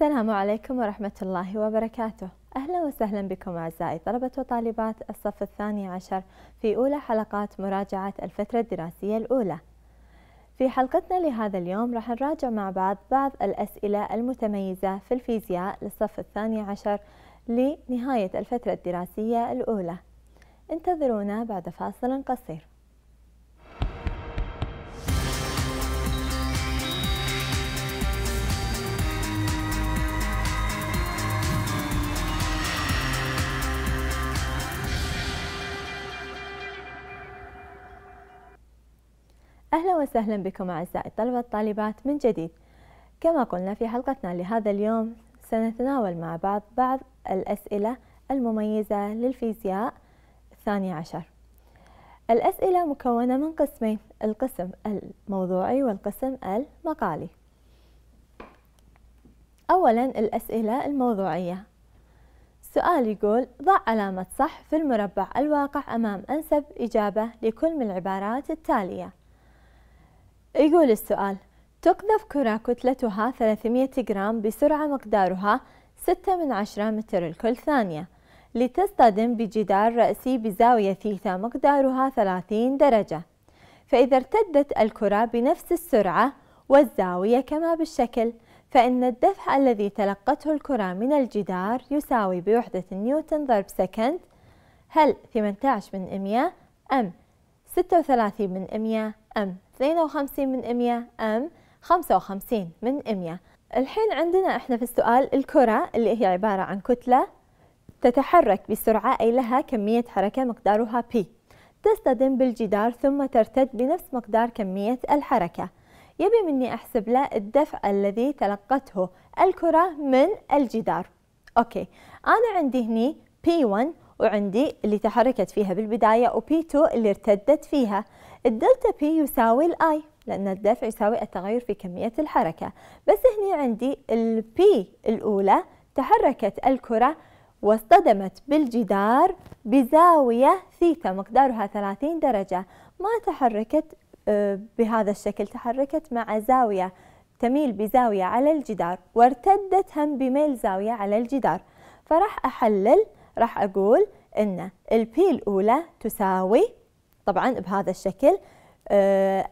السلام عليكم ورحمة الله وبركاته. أهلا وسهلا بكم أعزائي طلبة وطالبات الصف الثاني عشر في أولى حلقات مراجعة الفترة الدراسية الأولى. في حلقتنا لهذا اليوم راح نراجع مع بعض بعض الأسئلة المتميزة في الفيزياء للصف الثاني عشر لنهاية الفترة الدراسية الأولى. انتظرونا بعد فاصل قصير. أهلا وسهلا بكم أعزائي الطلبة والطالبات من جديد. كما قلنا في حلقتنا لهذا اليوم سنتناول مع بعض بعض الأسئلة المميزة للفيزياء الثاني عشر. الأسئلة مكونة من قسمين القسم الموضوعي والقسم المقالي. أولا الأسئلة الموضوعية. سؤال يقول ضع علامة صح في المربع الواقع أمام أنسب إجابة لكل من العبارات التالية. يقول السؤال تقذف كرة كتلتها 300 جرام بسرعة مقدارها 6 من 10 متر لكل ثانية لتصطدم بجدار رأسي بزاوية ثيتا مقدارها 30 درجة. فإذا ارتدت الكرة بنفس السرعة والزاوية كما بالشكل فإن الدفع الذي تلقته الكرة من الجدار يساوي بوحدة نيوتن ضرب second هل 18 من 100 أم 36 من 100 أم؟ 52 من 100 أم 55 من 100 الحين عندنا إحنا في السؤال الكرة اللي هي عبارة عن كتلة تتحرك بسرعة أي لها كمية حركة مقدارها P. تصطدم بالجدار ثم ترتد بنفس مقدار كمية الحركة. يبي مني أحسب له الدفع الذي تلقته. الكرة من الجدار. أوكي. أنا عندي هني P1 وعندي اللي تحركت فيها بالبداية و P2 اللي ارتدت فيها. ال delta P يساوي ال I لأن الدفع يساوي التغير في كمية الحركة. بس هني عندي ال P الأولى تحركت الكرة واصطدمت بالجدار بزاوية ثيتا مقدارها 30 درجة. ما تحركت آه، بهذا الشكل تحركت مع زاوية تميل بزاوية على الجدار وارتدت هم بميل زاوية على الجدار. فراح أحلل راح أقول أن ال P الأولى تساوي طبعا بهذا الشكل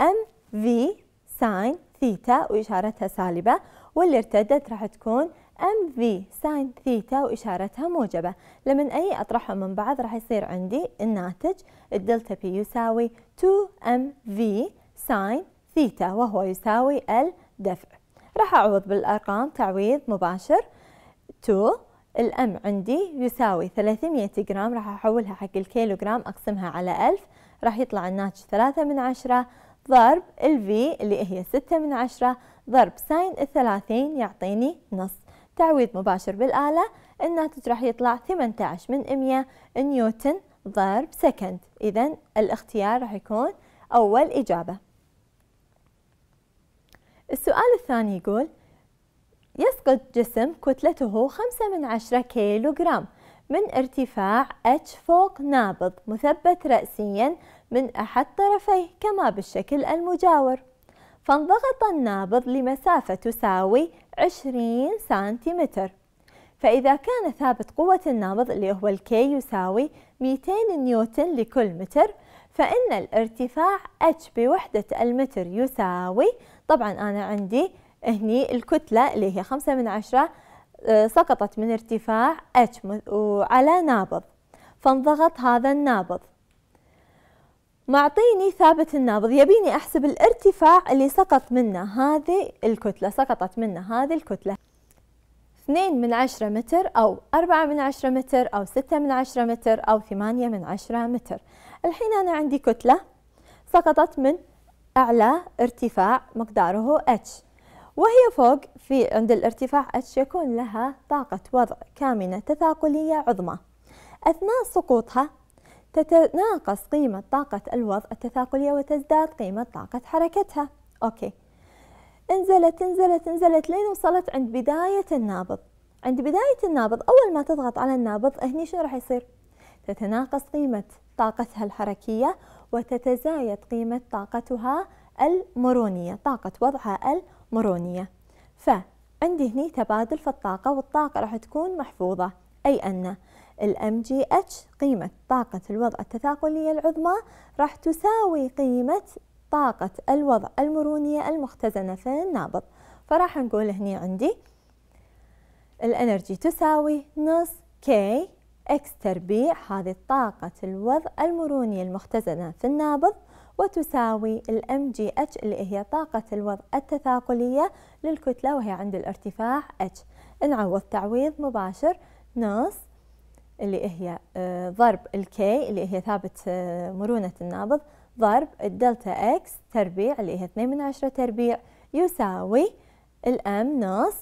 m v sine theta وإشارتها سالبة واللي ارتدت راح تكون m v sine theta وإشارتها موجبة. لمن أي أطرحهم من بعض راح يصير عندي الناتج ال delta P يساوي 2 m v sine theta وهو يساوي الدفع راح أعوض بالأرقام تعويض مباشر 2 ال m عندي يساوي 300 جرام راح أحولها حق الكيلو جرام أقسمها على 1000 راح يطلع الناتج 3 من 10 ضرب ال v اللي هي 6 من 10 ضرب sine الثلاثين يعطيني نص. تعويض مباشر بالآلة الناتج راح يطلع 18 من 100 نيوتن ضرب second. إذا الاختيار راح يكون أول إجابة. السؤال الثاني يقول يسقط جسم كتلته 5 من 10 كيلو جرام من ارتفاع H فوق نابض مثبت رأسيا من أحد طرفيه كما بالشكل المجاور. فانضغط النابض لمسافة تساوي 20 سنتيمتر. فإذا كان ثابت قوة النابض اللي هو الكي يساوي 200 نيوتن لكل متر فإن الارتفاع H بوحدة المتر يساوي طبعا أنا عندي هني الكتلة اللي هي 5 من 10 آه، سقطت من ارتفاع H وعلى نابض فانضغط هذا النابض. معطيني ثابت النابض يبيني أحسب الارتفاع اللي سقط منه هذه الكتلة سقطت منه هذه الكتلة. 2 من 10 متر أو 4 من 10 متر أو 6 من 10 متر أو 8 من 10 متر. الحين أنا عندي كتلة سقطت من أعلى ارتفاع مقداره H. وهي فوق في عند الارتفاع H يكون لها طاقة وضع كامنة تثاقلية عظمى. أثناء سقوطها تتناقص قيمة طاقة الوضع التثاقلية وتزداد قيمة طاقة حركتها. okay. انزلت انزلت انزلت لين وصلت عند بداية النابض. عند بداية النابض أول ما تضغط على النابض هني شو راح يصير؟ تتناقص قيمة طاقتها الحركية وتتزايد قيمة طاقتها المرونية طاقة وضعها المرونية عندي هني تبادل في الطاقة والطاقة راح تكون محفوظة. أي أن ال M G H قيمة طاقة الوضع التثاقلية العظمى راح تساوي قيمة طاقة الوضع المرونية المختزنة في النابض. فراح نقول هني عندي ال energy تساوي نص K X تربيع هذه طاقة الوضع المرونية المختزنة في النابض. وتساوي ال M G H اللي هي طاقة الوضع التثاقلية للكتلة وهي عند الارتفاع H نعوض تعويض مباشر نص اللي هي آه، ضرب ال K اللي هي ثابت آه، مرونة النابض ضرب ال delta X تربيع اللي هي 2 من 10 تربيع يساوي ال M نص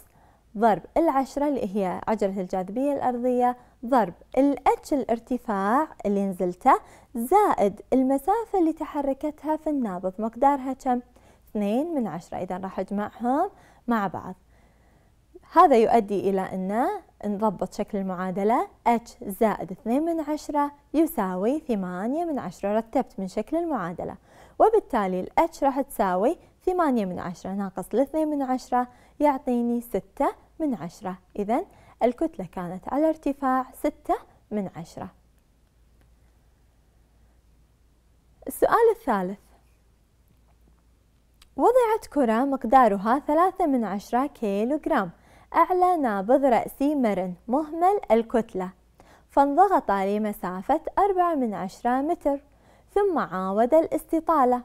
ضرب العشرة اللي هي عجلة الجاذبية الأرضية ضرب ال H الارتفاع اللي نزلته زائد المسافة اللي تحركتها في النابض مقدارها كم؟ 2 من عشرة. إذا راح أجمعهم مع بعض. هذا يؤدي إلى أن نضبط شكل المعادلة. h زائد 2 من عشرة يساوي 8 من عشرة رتبت من شكل المعادلة. وبالتالي ال h راح تساوي 8 من عشرة ناقص ال 2 من عشرة يعطيني 6 من عشرة. إذا الكتلة كانت على ارتفاع 6 من عشرة. السؤال الثالث. وضعت كرة مقدارها 3 من عشرة كيلو جرام أعلى نابض رأسي مرن مهمل الكتلة. فانضغط لمسافة أربعة من عشرة متر. ثم عاود الاستطالة.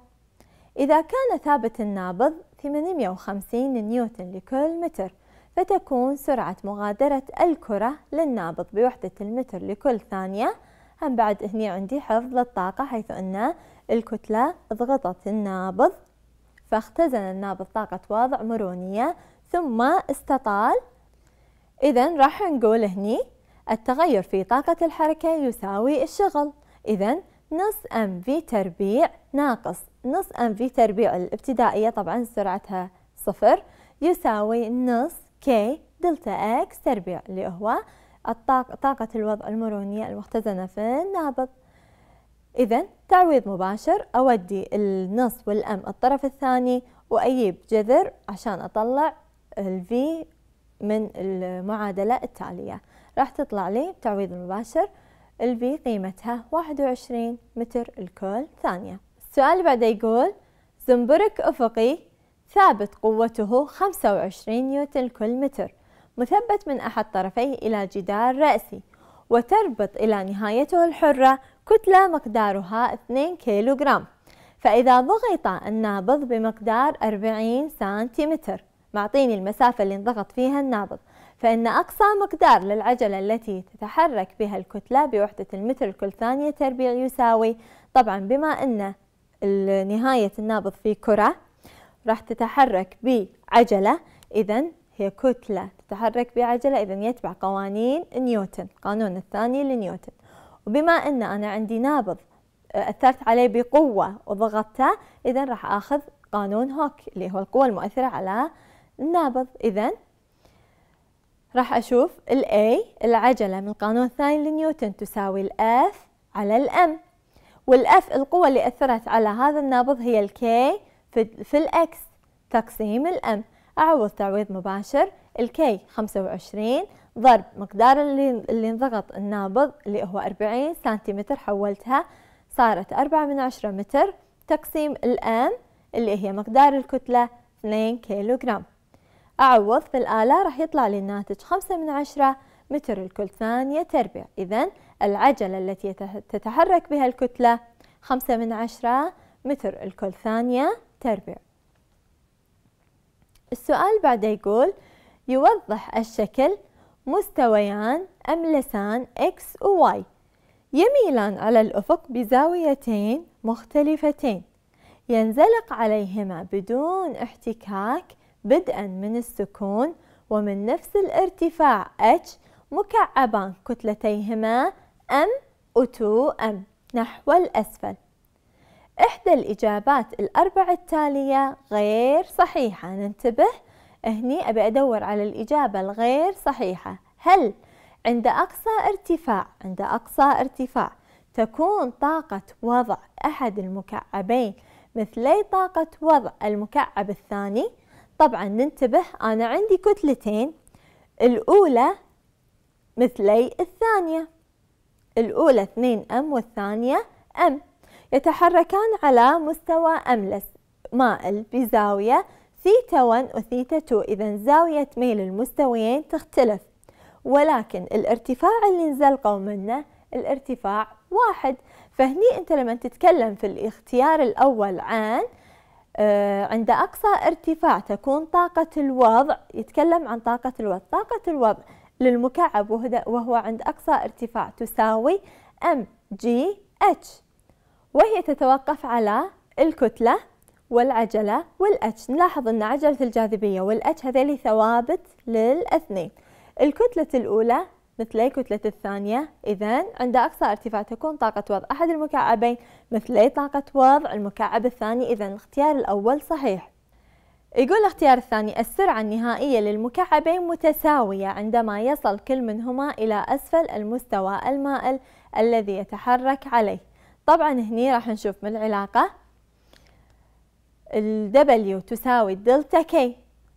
إذا كان ثابت النابض 850 نيوتن لكل متر. فتكون سرعة مغادرة الكرة للنابض بوحدة المتر لكل ثانية. هم بعد هني عندي حفظ للطاقة حيث أن الكتلة ضغطت النابض فاختزن النابض طاقة وضع مرونية ثم استطال. إذا راح نقول هني التغير في طاقة الحركة يساوي الشغل. إذا نص M V تربيع ناقص نص M V تربيع الابتدائية طبعا سرعتها صفر يساوي نص K delta X تربيع اللي هو الطاقة طاقة الوضع المرونية المختزنة في النابض. إذا تعويض مباشر أودي النص والأم الطرف الثاني وأجيب جذر عشان أطلع الفي من المعادلة التالية. راح تطلع لي بتعويض مباشر الفي قيمتها 21 متر الكل ثانية. السؤال اللي بعده يقول زنبرك أفقي ثابت قوته 25 نيوتن كل متر مثبت من أحد طرفيه إلى جدار رأسي وتربط إلى نهايته الحرة كتلة مقدارها 2 كيلوغرام. فإذا ضغط النابض بمقدار 40 سنتيمتر معطيني المسافة اللي انضغط فيها النابض فإن أقصى مقدار للعجلة التي تتحرك بها الكتلة بوحدة المتر لكل ثانية تربيع يساوي طبعا بما أن نهاية النابض في كرة راح تتحرك بعجلة. إذا هي كتلة تتحرك بعجلة. إذا يتبع قوانين نيوتن القانون الثاني لنيوتن. وبما أن أنا عندي نابض أثرت عليه بقوة وضغطته إذا راح آخذ قانون هوك اللي هو القوة المؤثرة على النابض. إذا راح أشوف ال A العجلة من القانون الثاني لنيوتن تساوي ال F على ال M. وال F القوة اللي أثرت على هذا النابض هي ال K. في, في ال X تقسيم ال M أعوض تعويض مباشر. ال K 25 ضرب مقدار اللي, اللي انضغط النابض اللي هو 40 سنتيمتر حولتها. صارت 4 من 10 متر. تقسيم ال M اللي هي مقدار الكتلة 2 كيلو جرام أعوض في الآلة راح يطلع لي الناتج خمسة من عشرة متر الكل ثانية تربيع. إذا العجلة التي تتحرك بها الكتلة خمسة من عشرة متر الكل ثانية تربيع السؤال بعده يقول يوضح الشكل مستويان أملسان X و Y يميلان على الأفق بزاويتين مختلفتين. ينزلق عليهما بدون احتكاك بدءا من السكون ومن نفس الارتفاع H مكعبان كتلتيهما M و 2M نحو الأسفل. إحدى الإجابات الأربع التالية غير صحيحة. ننتبه. هني أبي أدور على الإجابة الغير صحيحة. هل عند أقصى ارتفاع عند أقصى ارتفاع تكون طاقة وضع أحد المكعبين مثلي طاقة وضع المكعب الثاني؟ طبعا ننتبه. أنا عندي كتلتين. الأولى مثلي الثانية. الأولى 2 أم والثانية أم. يتحركان على مستوى أملس مائل بزاوية ثيتا 1 وثيتا 2 إذا زاوية ميل المستويين تختلف. ولكن الارتفاع اللي نزلقوا منه الارتفاع واحد. فهني أنت لما تتكلم في الاختيار الأول عن آه، عند أقصى ارتفاع تكون طاقة الوضع يتكلم عن طاقة الوضع. طاقة الوضع للمكعب وهو عند أقصى ارتفاع تساوي M G H. وهي تتوقف على الكتلة والعجلة وال H نلاحظ أن عجلة الجاذبية وال H هذيلي ثوابت للأثنين. الكتلة الأولى مثلي كتلة الثانية إذا عند أقصى ارتفاع تكون طاقة وضع أحد المكعبين مثلي طاقة وضع المكعب الثاني إذا الاختيار الأول صحيح. يقول الاختيار الثاني السرعة النهائية للمكعبين متساوية عندما يصل كل منهما إلى أسفل المستوى المائل الذي يتحرك عليه. طبعا هني راح نشوف من العلاقة. ال W تساوي دلتا K.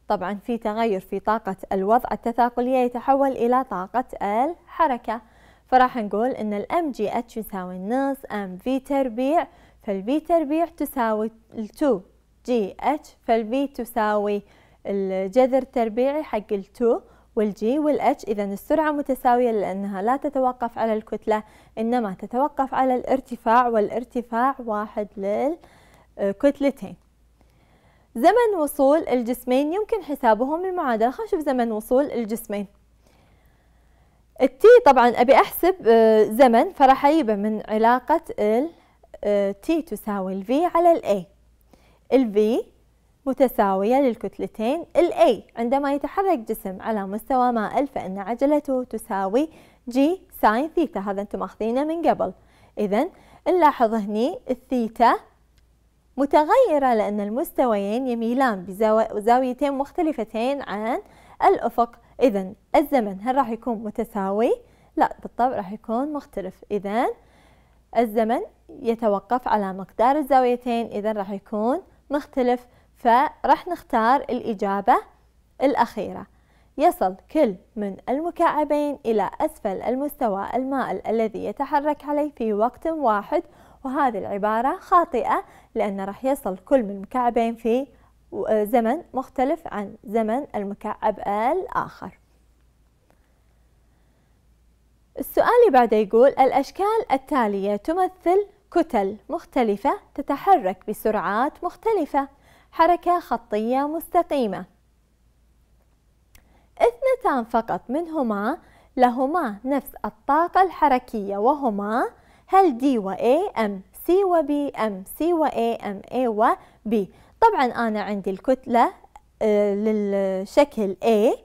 طبعا في تغير في طاقة الوضع التثاقلية يتحول إلى طاقة الحركة. فراح نقول M G H يساوي نص M V تربيع فال V تربيع تساوي 2 G H فال V تساوي الجذر التربيعي حق ال 2 وال G وال H إذا السرعة متساوية لأنها لا تتوقف على الكتلة إنما تتوقف على الارتفاع والارتفاع واحد للكتلتين. زمن وصول الجسمين يمكن حسابه من المعادلة خلينا نشوف زمن وصول الجسمين. التي طبعا أبي أحسب آه، زمن فراح أجيبه من علاقة ال T آه، تساوي ال V على ال A ال V متساوية للكتلتين ال A عندما يتحرك جسم على مستوى مائل فإن عجلته تساوي G sine theta هذا أنتم ماخذينه من قبل. إذا نلاحظ هني الثيتا متغيرة لأن المستويين يميلان بزاويتين مختلفتين عن الأفق. إذا الزمن هل راح يكون متساوي؟ لا بالطبع راح يكون مختلف. إذا الزمن يتوقف على مقدار الزاويتين. إذا راح يكون مختلف. فراح نختار الإجابة الأخيرة. يصل كل من المكعبين إلى أسفل المستوى المائل الذي يتحرك عليه في وقت واحد وهذه العبارة خاطئة لأن راح يصل كل من المكعبين في زمن مختلف عن زمن المكعب الآخر. السؤال اللي بعده يقول الأشكال التالية تمثل كتل مختلفة تتحرك بسرعات مختلفة. حركة خطية مستقيمة. اثنتان فقط منهما لهما نفس الطاقة الحركية وهما هل دي و A أم C و B أم C و A أم A و B. طبعا أنا عندي الكتلة آه، للشكل A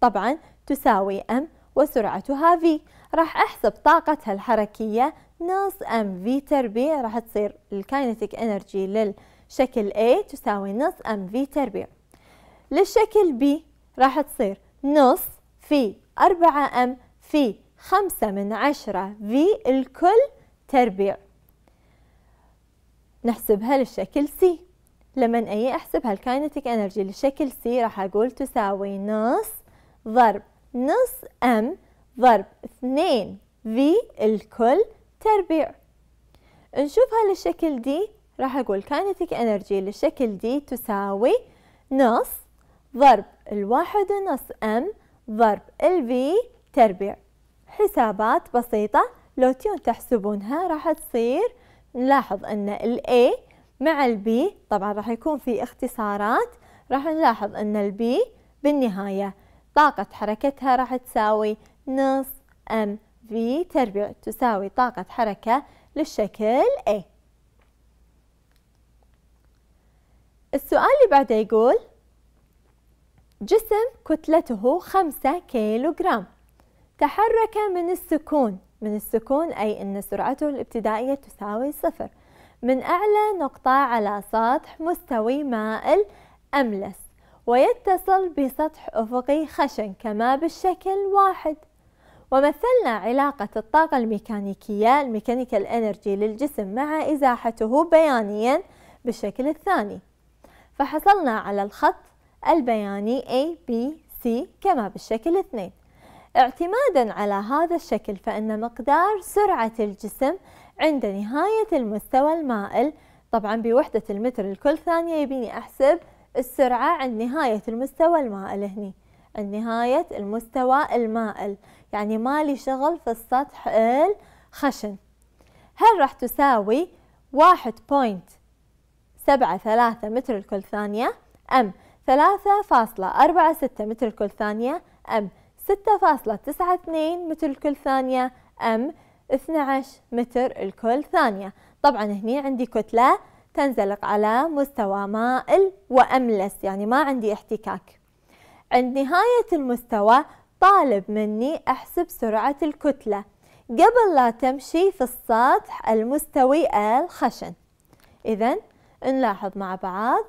طبعا تساوي M وسرعتها V. راح أحسب طاقتها الحركية نص M V تربيع راح تصير ال kinetic energy للشكل A تساوي نص M V تربيع. للشكل B راح تصير نص في أربعة M في خمسة من عشرة V الكل تربيع. نحسبها للشكل C. لما أجي أحسبها ال kinetic energy للشكل C راح أقول تساوي نص ضرب. نص M ضرب اثنين V الكل تربيع. نشوفها للشكل D راح أقول kinetic energy للشكل D تساوي نص ضرب الواحد ونص M ضرب ال V تربيع. حسابات بسيطة لو تيون تحسبونها راح تصير نلاحظ إن ال A مع ال B طبعا راح يكون في اختصارات راح نلاحظ إن ال B بالنهاية طاقة حركتها راح تساوي نص ام في تربيع تساوي طاقة حركة للشكل A. السؤال اللي بعده يقول جسم كتلته خمسة كيلو جرام تحرك من السكون. من السكون أي أن سرعته الابتدائية تساوي صفر. من أعلى نقطة على سطح مستوي مائل أملس. ويتصل بسطح أفقي خشن كما بالشكل واحد. ومثلنا علاقة الطاقة الميكانيكية ال mechanical energy للجسم مع إزاحته بيانيا بالشكل الثاني. فحصلنا على الخط البياني A B C كما بالشكل اثنين. اعتمادا على هذا الشكل فإن مقدار سرعة الجسم عند نهاية المستوى المائل طبعا بوحدة المتر لكل ثانية يبيني أحسب السرعة عند نهاية المستوى المائل هني. عند نهاية المستوى المائل يعني مالي شغل في السطح الخشن هل راح تساوي واحد بوينت سبعة ثلاثة متر لكل ثانية أم ثلاثة فاصلة أربعة ستة متر لكل ثانية أم ستة فاصلة تسعة اثنين متر لكل ثانية أم 12 متر لكل ثانية. طبعا هني عندي كتلة تنزلق على مستوى مائل وأملس يعني ما عندي احتكاك. عند نهاية المستوى طالب مني أحسب سرعة الكتلة. قبل لا تمشي في السطح المستوي الخشن. إذا نلاحظ مع بعض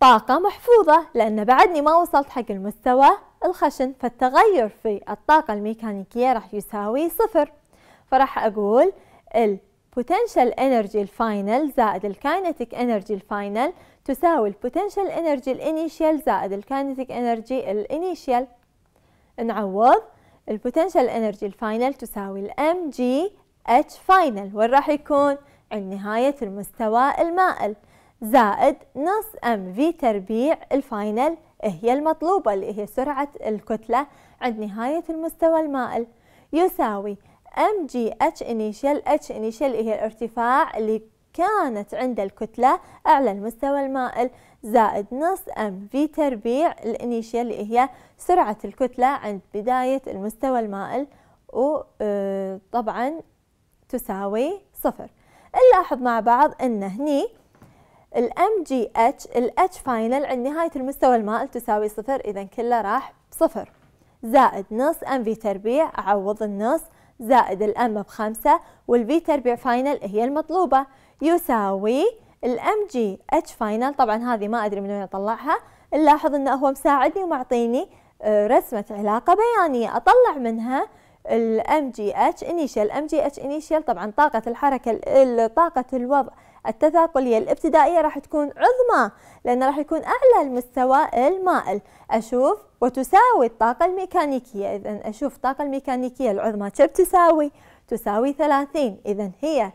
طاقة محفوظة لأن بعدني ما وصلت حق المستوى الخشن فالتغير في الطاقة الميكانيكية راح يساوي صفر. فراح أقول ال potential energy ال final زائد ال kinetic energy ال final تساوي ال potential energy ال initial زائد ال kinetic energy ال initial نعوض. ال potential energy ال final تساوي ال mgh final وين راح يكون؟ عند نهاية المستوى المائل. زائد نص mv تربيع ال final هي المطلوبة اللي هي سرعة الكتلة عند نهاية المستوى المائل. يساوي mgh initial h initial هي الارتفاع اللي كانت عند الكتلة أعلى المستوى المائل. زائد نص mv تربيع ال initial اللي هي سرعة الكتلة عند بداية المستوى المائل. وطبعا آه، تساوي صفر. نلاحظ مع بعض أن هني ال mgh ال h final عند نهاية المستوى المائل تساوي صفر إذا كله راح بصفر. زائد نص mv تربيع أعوض النص. زائد ال m بخمسة وال v تربيع final هي المطلوبة. يساوي ال mgh final طبعا هذه ما أدري من وين اطلعها نلاحظ إنه هو مساعدني ومعطيني آه، رسمة علاقة بيانية. أطلع منها ال mgh initial mgh initial طبعا طاقة الحركة طاقة الوضع التثاقلية الابتدائية راح تكون عظمى لأن راح يكون أعلى المستوى المائل. أشوف وتساوي الطاقة الميكانيكية. إذا أشوف الطاقة الميكانيكية العظمى كم تساوي؟ تساوي 30 إذا هي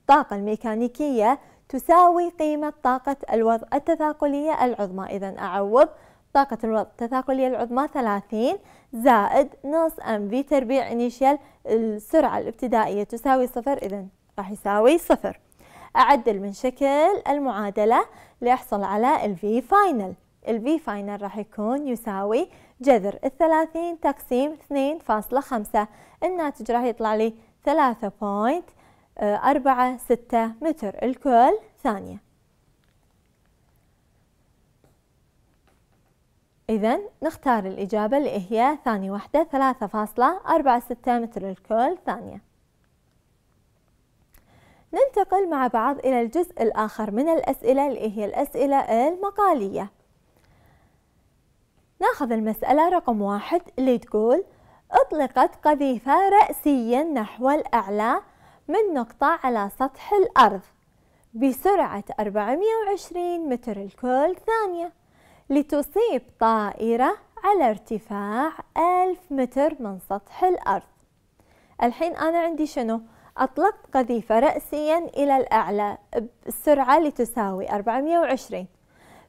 الطاقة الميكانيكية تساوي قيمة طاقة الوضع التثاقلية العظمى. إذا أعوض طاقة الوضع التثاقلية العظمى 30 زائد نص ام في تربيع انيشيال السرعة الابتدائية تساوي صفر إذا راح يساوي صفر. أعدل من شكل المعادلة لأحصل على ال V final. ال V final راح يكون يساوي جذر الثلاثين تقسيم اثنين فاصلة خمسة. الناتج راح يطلع لي ثلاثة بوينت أربعة ستة متر. الكل ثانية. إذا نختار الإجابة اللي هي ثانية واحدة ثلاثة فاصلة أربعة ستة متر الكل ثانية. ننتقل مع بعض إلى الجزء الآخر من الأسئلة اللي هي الأسئلة المقالية. ناخذ المسألة رقم واحد اللي تقول أطلقت قذيفة رأسيا نحو الأعلى من نقطة على سطح الأرض بسرعة 420 متر الكل ثانية. لتصيب طائرة على ارتفاع 1000 متر من سطح الأرض. الحين أنا عندي شنو؟ أطلقت قذيفة رأسيا إلى الأعلى بسرعة لتساوي 420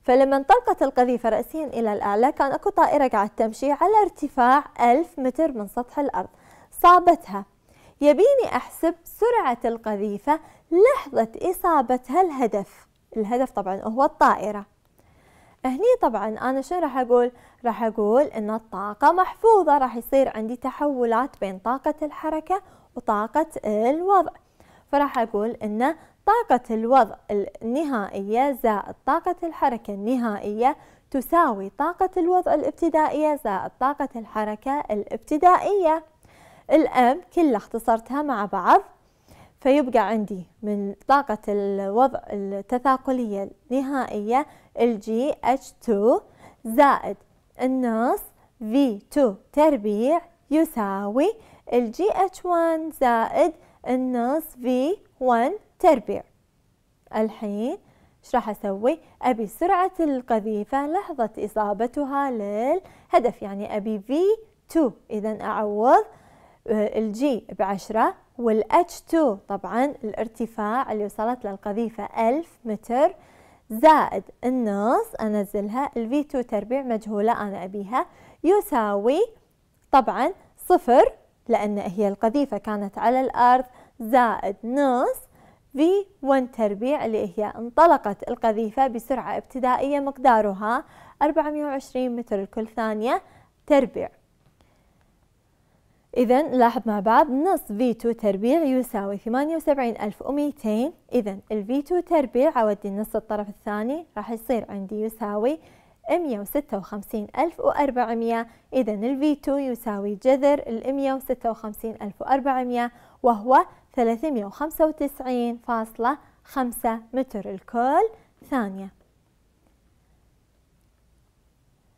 فلما انطلقت القذيفة رأسيا إلى الأعلى كان أكو طائرة قاعد تمشي على ارتفاع 1000 متر من سطح الأرض. صابتها. يبيني أحسب سرعة القذيفة لحظة إصابتها الهدف. الهدف طبعا هو الطائرة. هني طبعا أنا شو راح أقول؟ راح أقول إن الطاقة محفوظة راح يصير عندي تحولات بين طاقة الحركة وطاقة الوضع. فراح أقول إن طاقة الوضع النهائية زائد طاقة الحركة النهائية تساوي طاقة الوضع الابتدائية زائد طاقة الحركة الابتدائية. الأم كلها اختصرتها مع بعض. فيبقى عندي من طاقة الوضع التثاقلية النهائية الجي اتش 2 زائد النص في 2 تربيع يساوي الجي اتش 1 زائد النص في 1 تربيع. الحين إيش راح أسوي؟ أبي سرعة القذيفة لحظة إصابتها للهدف يعني أبي V2 اذا أعوض الجي بعشرة والاتش 2 طبعا الارتفاع اللي وصلت للقذيفة ألف متر. زائد النص أنزلها ال v 2 تربيع مجهولة أنا أبيها يساوي طبعا صفر لأن هي القذيفة كانت على الأرض. زائد نص في 1 تربيع اللي هي انطلقت القذيفة بسرعة ابتدائية مقدارها 420 متر لكل ثانية تربيع. إذا نلاحظ مع بعض نص V2 تربيع يساوي 78200 إذا ال V2 تربيع أودي النص الطرف الثاني راح يصير عندي يساوي 156400 إذا ال V2 يساوي جذر ال 156400 وهو 395.5 متر الكل ثانية.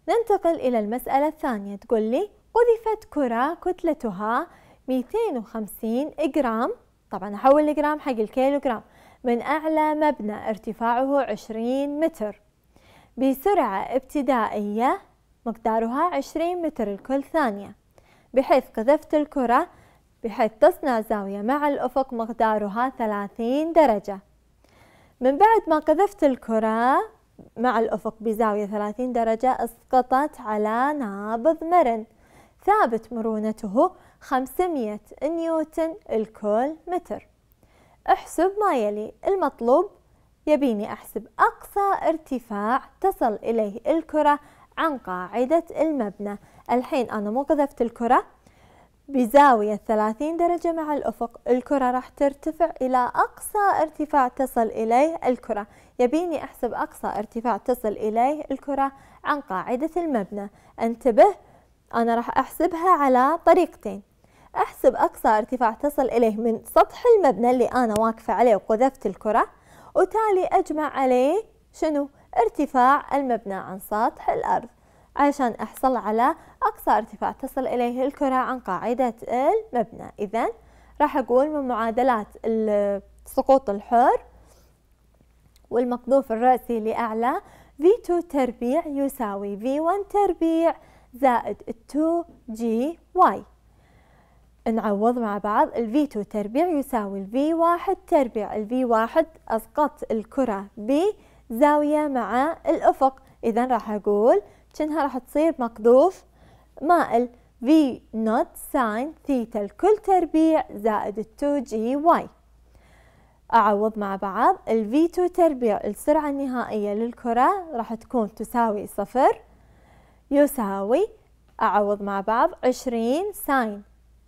ننتقل إلى المسألة الثانية. تقول لي قذفت كرة كتلتها 250 جرام طبعا أحول الجرام حق الكيلوغرام من أعلى مبنى ارتفاعه 20 متر. بسرعة ابتدائية مقدارها 20 متر لكل ثانية. بحيث قذفت الكرة بحيث تصنع زاوية مع الأفق مقدارها 30 درجة. من بعد ما قذفت الكرة مع الأفق بزاوية 30 درجة أسقطت على نابض مرن. ثابت مرونته 500 نيوتن الكل متر. احسب ما يلي. المطلوب؟ يبيني أحسب أقصى ارتفاع تصل إليه الكرة عن قاعدة المبنى. الحين أنا مو قذفت الكرة. بزاوية 30 درجة مع الأفق. الكرة راح ترتفع إلى أقصى ارتفاع تصل إليه الكرة. يبيني أحسب أقصى ارتفاع تصل إليه الكرة عن قاعدة المبنى. انتبه أنا راح أحسبها على طريقتين. أحسب أقصى ارتفاع تصل إليه من سطح المبنى اللي أنا واقفة عليه وقذفت الكرة وتالي أجمع عليه شنو؟ ارتفاع المبنى عن سطح الأرض. عشان أحصل على أقصى ارتفاع تصل إليه الكرة عن قاعدة المبنى. إذا راح أقول من معادلات السقوط الحر والمقذوف الرأسي لأعلى V2 تربيع يساوي V1 تربيع زائد 2GY نعوض مع بعض ال V2 تربيع يساوي ال V1 تربيع ال V1 أسقط الكرة بزاوية مع الأفق. إذا راح أقول كأنها راح تصير مقذوف مائل. V naught sine theta الكل تربيع زائد 2 جي واي. أعوض مع بعض. ال V2 تربيع السرعة النهائية للكرة راح تكون تساوي صفر. يساوي أعوض مع بعض عشرين sine.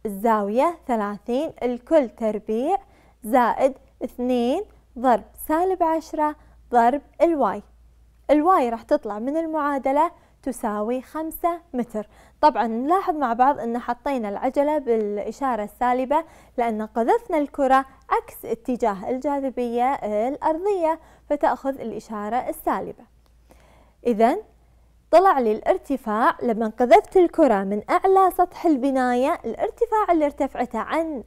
الزاوية ثلاثين الكل تربيع زائد اثنين ضرب سالب عشرة ضرب ال y. ال y راح تطلع من المعادلة تساوي خمسة متر. طبعا نلاحظ مع بعض أن حطينا العجلة بالإشارة السالبة لأن قذفنا الكرة عكس اتجاه الجاذبية الأرضية فتأخذ الإشارة السالبة. إذا طلع لي الارتفاع لما قذفت الكرة من أعلى سطح البناية. الارتفاع اللي ارتفعته عن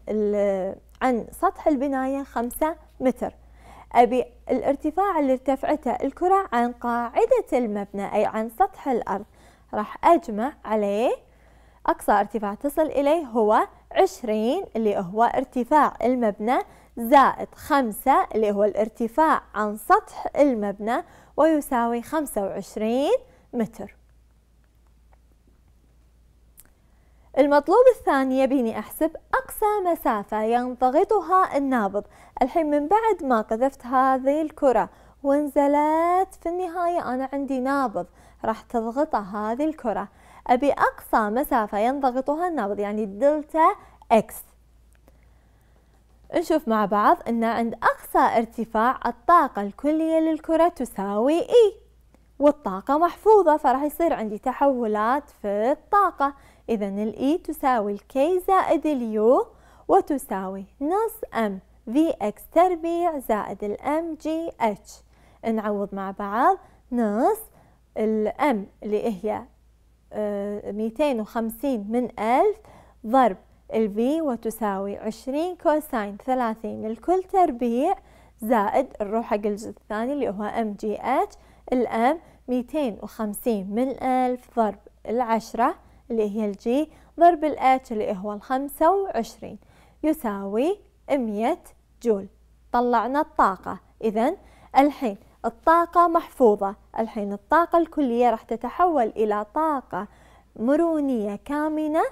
عن سطح البناية خمسة متر. أبي الارتفاع اللي ارتفعته الكرة عن قاعدة المبنى أي عن سطح الأرض. راح أجمع عليه. أقصى ارتفاع تصل إليه هو عشرين اللي هو ارتفاع المبنى زائد خمسة اللي هو الارتفاع عن سطح المبنى ويساوي خمسة وعشرين. متر. المطلوب الثاني يبيني أحسب أقصى مسافة ينضغطها النابض. الحين من بعد ما قذفت هذه الكرة ونزلت في النهاية أنا عندي نابض راح تضغطها هذه الكرة. أبي أقصى مسافة ينضغطها النابض يعني الدلتا x. نشوف مع بعض أن عند أقصى ارتفاع الطاقة الكلية للكرة تساوي E. والطاقة محفوظة فراح يصير عندي تحولات في الطاقة. إذا ال E تساوي ال K زائد ال U وتساوي نص m v x تربيع زائد ال mgh نعوض مع بعض نص ال m اللي هي آه، ميتين وخمسين من ألف ضرب ال v وتساوي عشرين cosine ثلاثين. الكل تربيع زائد نروح حق الجزء الثاني اللي هو mgh ال m 250 من ألف ضرب العشرة اللي هي الجي ضرب الأتش اللي هو الخمسة وعشرين. يساوي 100 جول. طلعنا الطاقة. إذا الحين الطاقة محفوظة. الحين الطاقة الكلية راح تتحول إلى طاقة مرونية كامنة.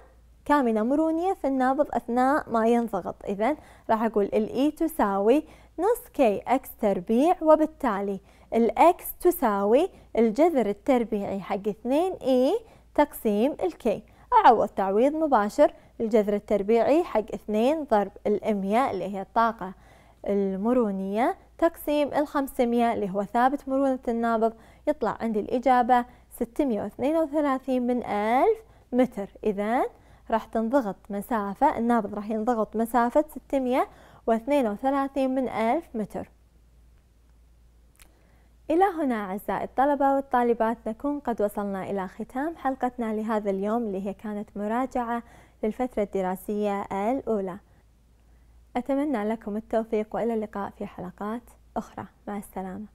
كامنة مرونية في النابض أثناء ما ينضغط. إذا راح أقول ال E تساوي نص k x تربيع وبالتالي ال x تساوي الجذر التربيعي حق 2 E تقسيم ال k أعوض تعويض مباشر الجذر التربيعي حق 2 ضرب المية اللي هي الطاقة المرونية تقسيم الخمسمية اللي هو ثابت مرونة النابض. يطلع عندي الإجابة 632 من ألف متر. إذا راح تنضغط مسافة النابض راح ينضغط مسافة 632 من ألف متر. إلى هنا أعزائي الطلبة والطالبات نكون قد وصلنا إلى ختام حلقتنا لهذا اليوم اللي هي كانت مراجعة للفترة الدراسية الأولى. أتمنى لكم التوفيق وإلى اللقاء في حلقات أخرى. مع السلامة.